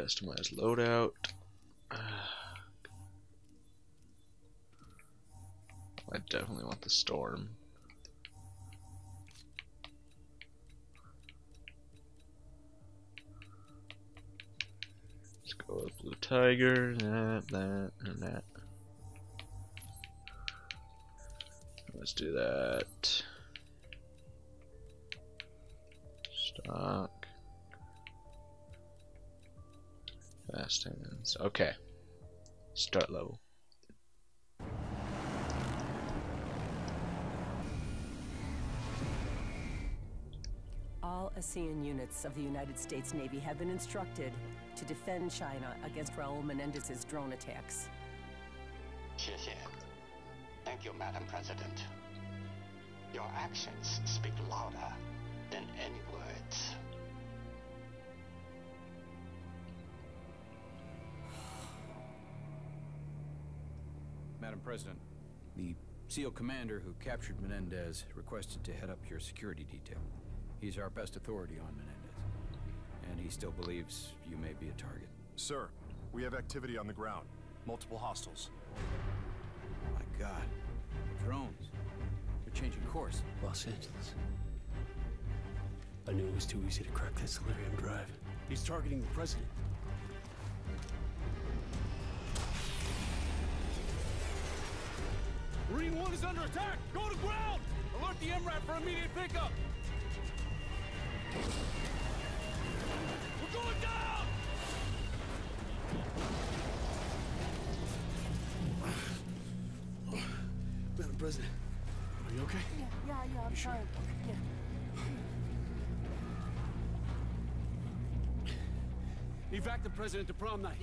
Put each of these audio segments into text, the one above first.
Customize loadout. I definitely want the storm. Let's go with blue tiger, that, that, and that. Let's do that. Stock. Fast hands. Okay. Start level. All ASEAN units of the United States Navy have been instructed to defend China against Raul Menendez's drone attacks. 谢谢. Thank you, Madam President. Your actions speak louder than any Madam President, the SEAL commander who captured Menendez requested to head up your security detail. He's our best authority on Menendez. And he still believes you may be a target. Sir, we have activity on the ground. Multiple hostiles. My god. Drones. They're changing course. Los Angeles. I knew it was too easy to crack that Celerium drive. He's targeting the president. Marine 1 is under attack! Go to ground! Alert the MRAP for immediate pickup! We're going down! Madam President, are you okay? Yeah, yeah, yeah, I'm sure? fine. Yeah. Evac the president to prom night.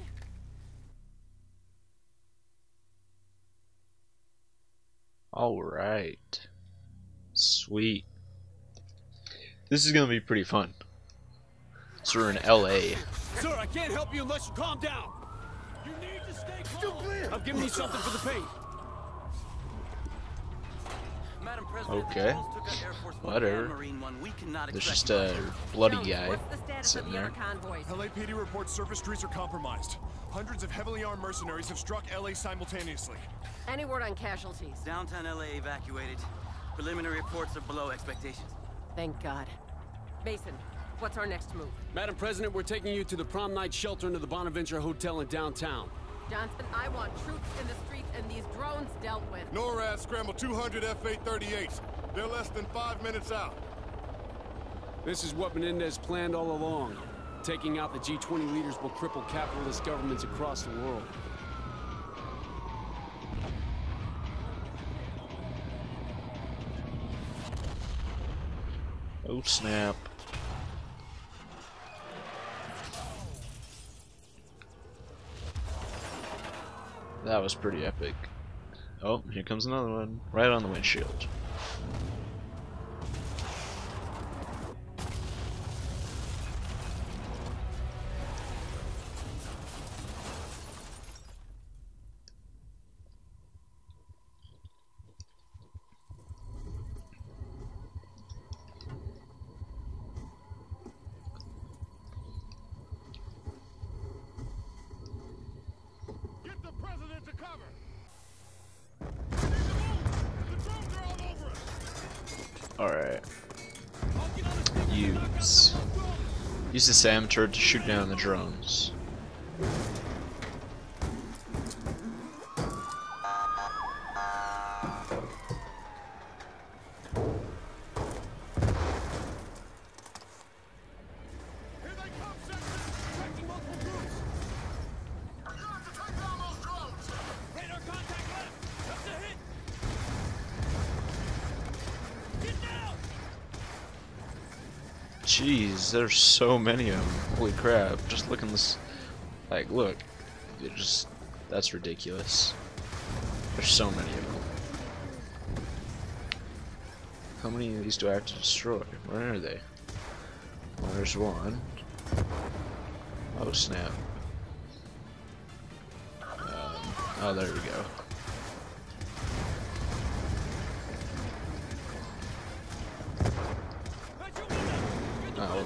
Alright. Sweet. This is gonna be pretty fun. So we're in LA. Sir, I can't help you unless you calm down! You need to stay calm! I'm giving you something for the pain. Madam President, Okay. the drones took out Air Force One Whatever. and Marine One. We cannot There's just a bloody guy What's the sitting there. LAPD reports surface streets are compromised. Hundreds of heavily armed mercenaries have struck LA simultaneously. Any word on casualties? Downtown LA evacuated. Preliminary reports are below expectations. Thank God. Mason, what's our next move? Madam President, we're taking you to the prom night shelter into the Bonaventure Hotel in downtown. Johnson, I want troops in the streets and these drones dealt with. NORAD scramble 200 FA-38s. They're less than five minutes out. This is what Menendez planned all along. Taking out the G20 leaders will cripple capitalist governments across the world. Oh snap. That was pretty epic. Oh, here comes another one. Right on the windshield. Get the president to cover! The drones are all over us! Alright. Use. Use the SAM turret to shoot down the drones. There's so many of them. Holy crap. Just look in this. Like, look. It just. That's ridiculous. There's so many of them. How many of these do I have to destroy? Where are they? Well, there's one. Oh, snap. Um, oh, there we go.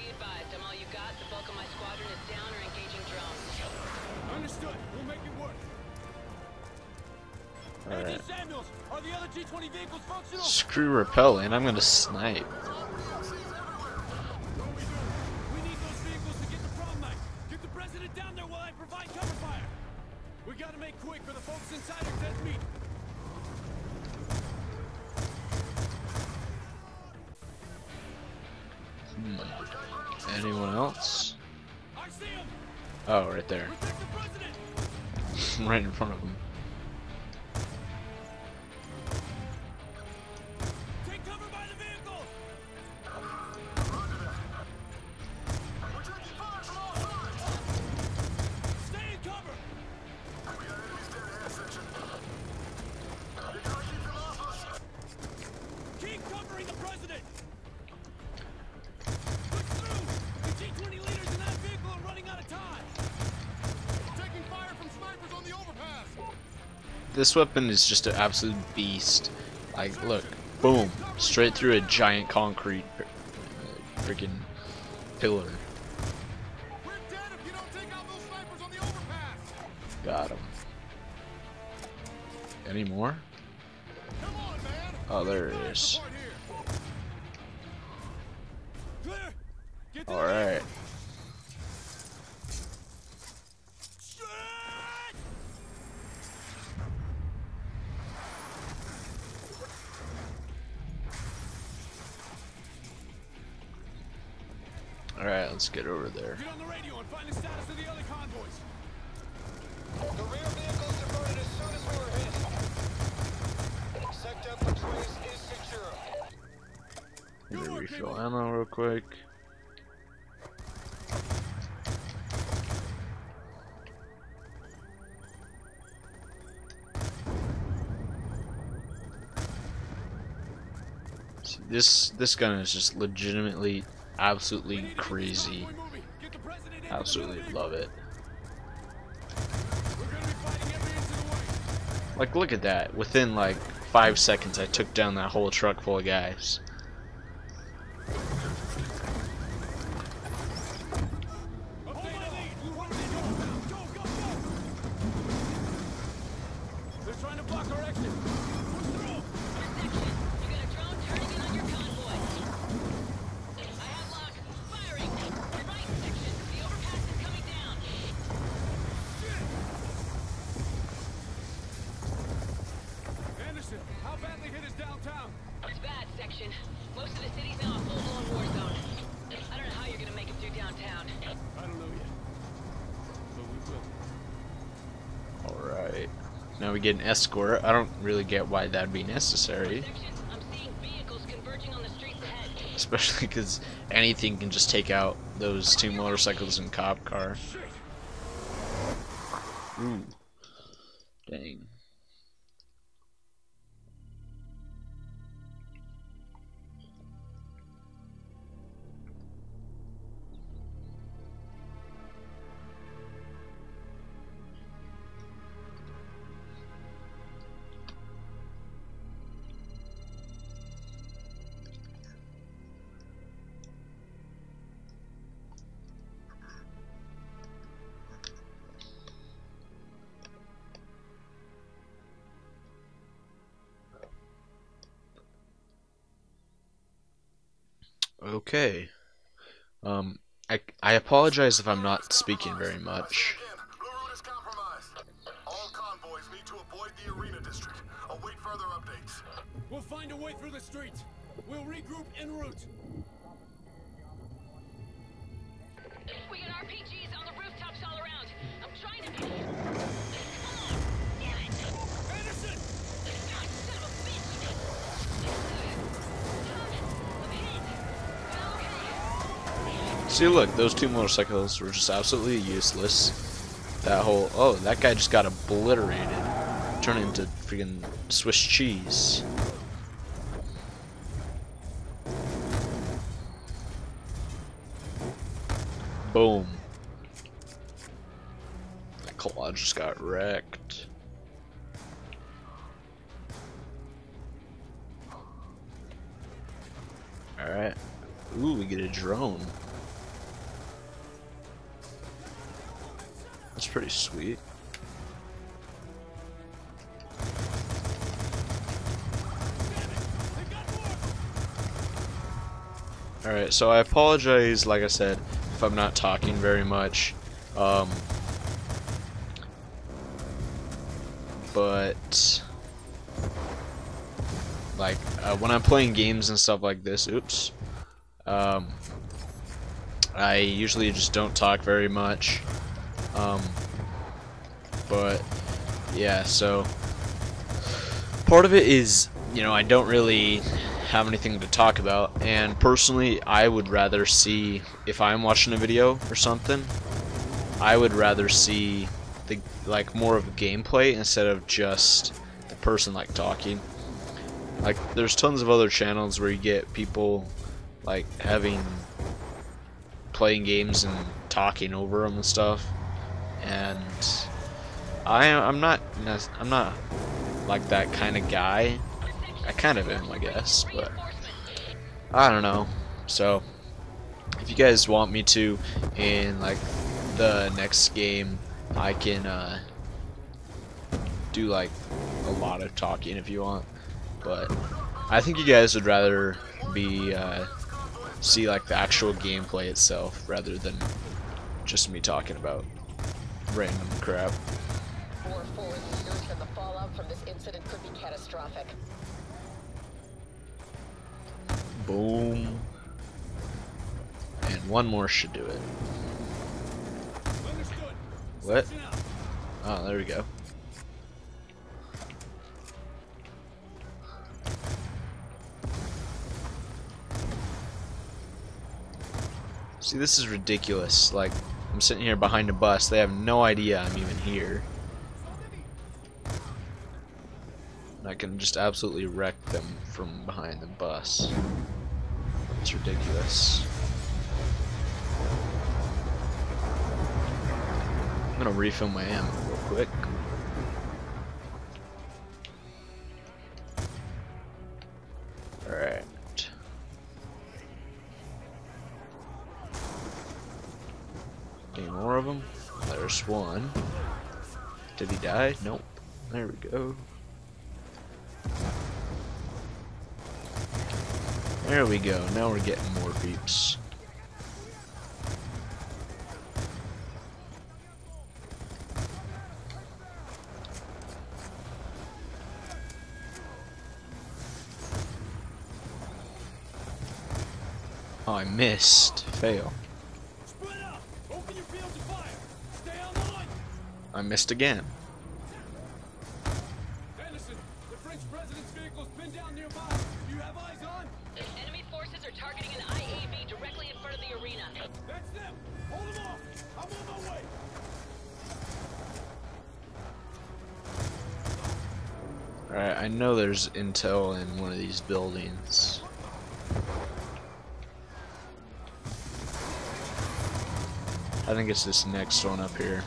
be advised, I'm all you got. The bulk of my squadron is down or engaging drones. Understood. We'll make it work. Alright. Samuels, are the other G20 vehicles functional? Screw repelling, I'm gonna snipe. Oh, right there. Right in front of him. This weapon is just an absolute beast. Like, look, boom, straight through a giant concrete uh, freaking pillar. Got him. Any more? Oh, there it is. Support All right, let's get over there. Get on the radio and find the status of the other convoys. The rear vehicles diverted as soon as we were hit. Sector Patrice is secure. Let me refill ammo real quick. This this gun is just legitimately absolutely crazy. Absolutely love it. Like look at that. Within like five seconds I took down that whole truck full of guys. Now we get an escort. I don't really get why that'd be necessary. Especially because anything can just take out those two motorcycles and cop car. Okay. Um, I, I apologize if I'm not speaking very much. See, look, those two motorcycles were just absolutely useless. That whole oh, that guy just got obliterated, turned into freaking Swiss cheese. Boom. Claw just got wrecked. Alright. Ooh, we get a drone. Pretty sweet. Alright, so I apologize, like I said, if I'm not talking very much. Um, but like uh, when I'm playing games and stuff like this, oops, um, I usually just don't talk very much. Um, but yeah, so part of it is, you know, I don't really have anything to talk about and personally I would rather see if I'm watching a video or something I would rather see the like more of a gameplay instead of just the person like talking. Like there's tons of other channels where you get people like having playing games and talking over them and stuff and I I'm not I'm not like that kind of guy I kind of am, I guess, but I don't know. So, if you guys want me to in like the next game, I can uh, do like a lot of talking if you want. But I think you guys would rather be uh, see like the actual gameplay itself rather than just me talking about random crap. Catastrophic. Boom. And one more should do it. What? Oh, there we go. See, this is ridiculous. Like, I'm sitting here behind a bus. They have no idea I'm even here. I can just absolutely wreck them from behind the bus. It's ridiculous. I'm gonna refill my ammo real quick. Alright. Any more of them? There's one. Did he die? Nope. There we go. There we go. Now we're getting more peeps. Oh, I missed. Fail. I missed again. Anderson, the French president's vehicle is pinned down nearby. You have eyes? Enemy forces are targeting an IAV directly in front of the arena. That's them! Hold them off! I'm on my way! Alright, I know there's intel in one of these buildings. I think it's this next one up here.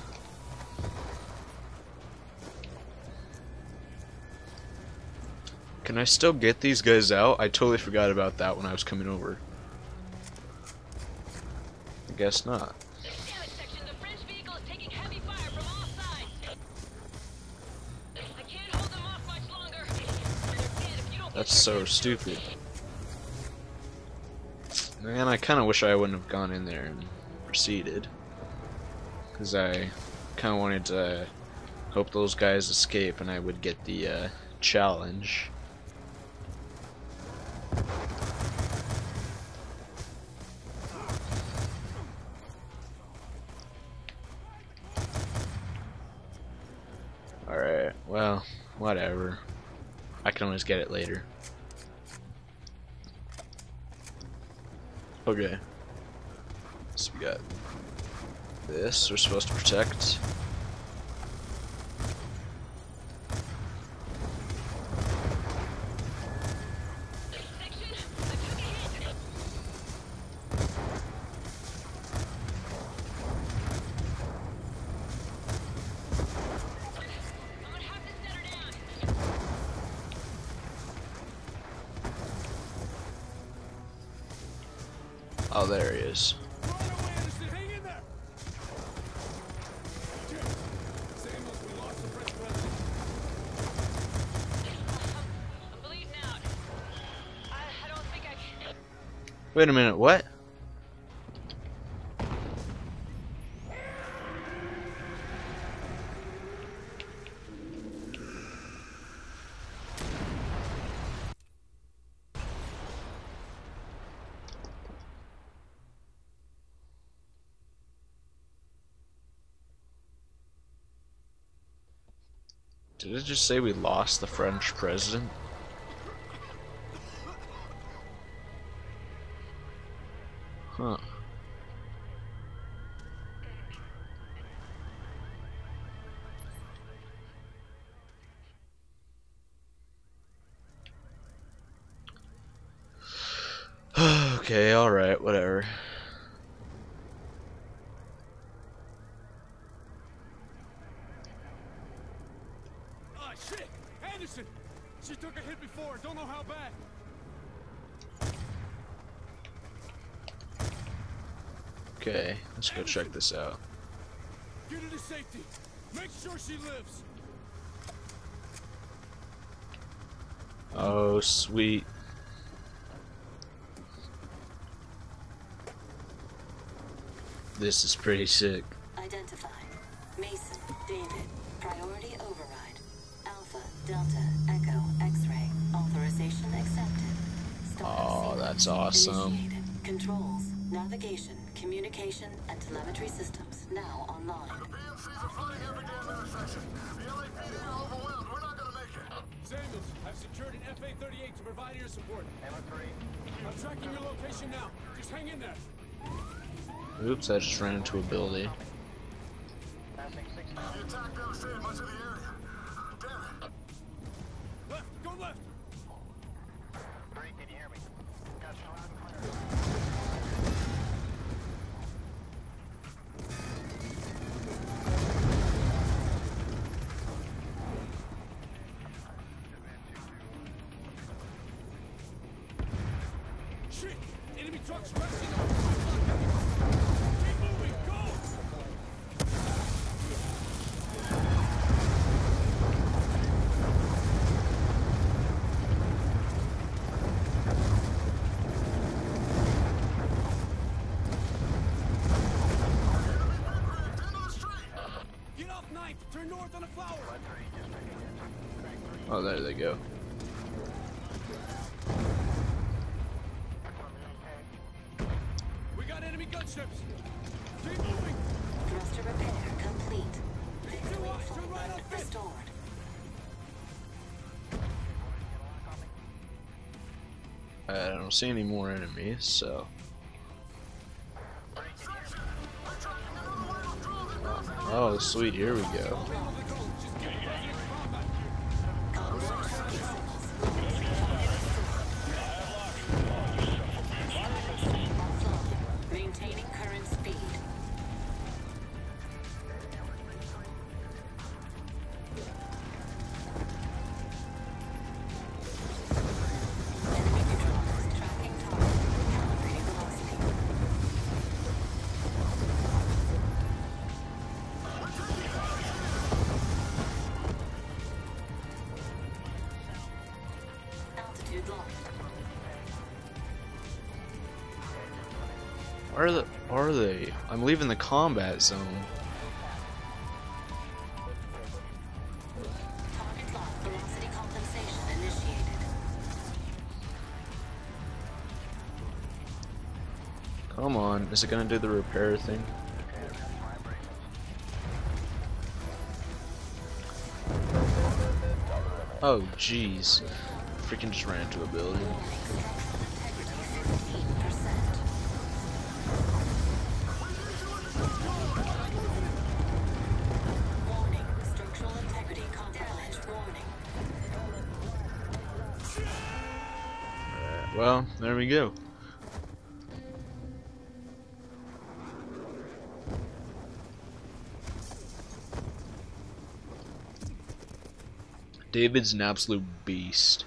Can I still get these guys out? I totally forgot about that when I was coming over. I guess not. That's so stupid. Man, I kind of wish I wouldn't have gone in there and proceeded. Because I kind of wanted to hope those guys escape and I would get the uh, challenge. Always get it later. Okay. So we got this we're supposed to protect. Wait a minute, what? Did it just say we lost the French president? Okay, alright, whatever. Ah, shit! Anderson! She took a hit before, don't know how bad. Okay, let's go check this out. Get her to safety. Make sure she lives. Oh, sweet. This is pretty sick. Identified. Mason, David. Priority override. Alpha, Delta, Echo, X-ray. Authorization accepted. Start Oh, that's awesome. initiated. Controls, navigation, communication, and telemetry systems now online. PMCs are flooding every damn intersection. The LAPD are overwhelmed. We're not gonna make it. Samuels, I've secured an FA-38 to provide air support. I'm tracking your location now. Just hang in there. Oops, I just ran into a building. The attack devastated much of the area. Damn it. Left, go left. can you hear me? Got you loud and clear. Get turn north on a flower. Oh, there they go. We got enemy gunships. Keep moving. Thruster repair complete. Two eyes, right. Restored. I don't see any more enemies, so. Oh, sweet, here we go. Are the are they? I'm leaving the combat zone. Come on, is it gonna do the repair thing? Oh, jeez. Freaking just ran into a building. Well, there we go. David's an absolute beast.